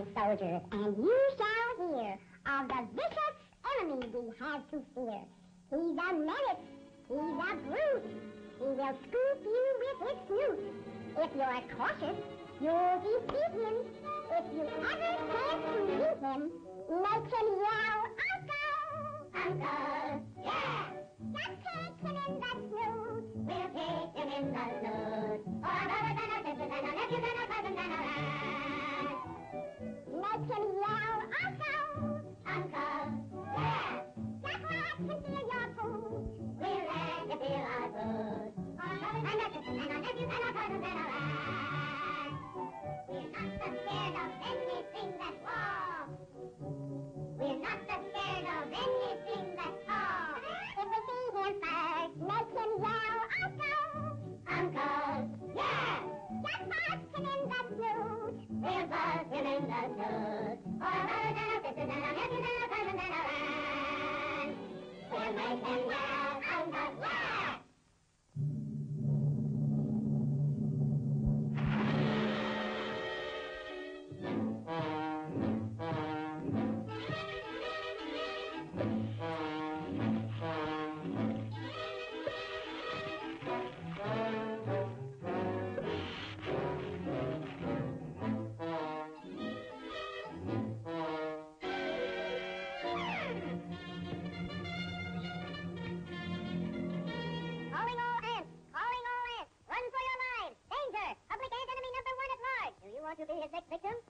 my soldiers, and you shall hear of the vicious enemy we have to fear. He's a menace, he's a brute, he will scoop you with his snoot. If you're cautious, you'll be him. If you ever chance to meet him, make him yell, Uncle! Uncle! Yeah! Just take him in the snoot. We'll take him in the We're not scared of anything that walks. We're not scared. suspect victim?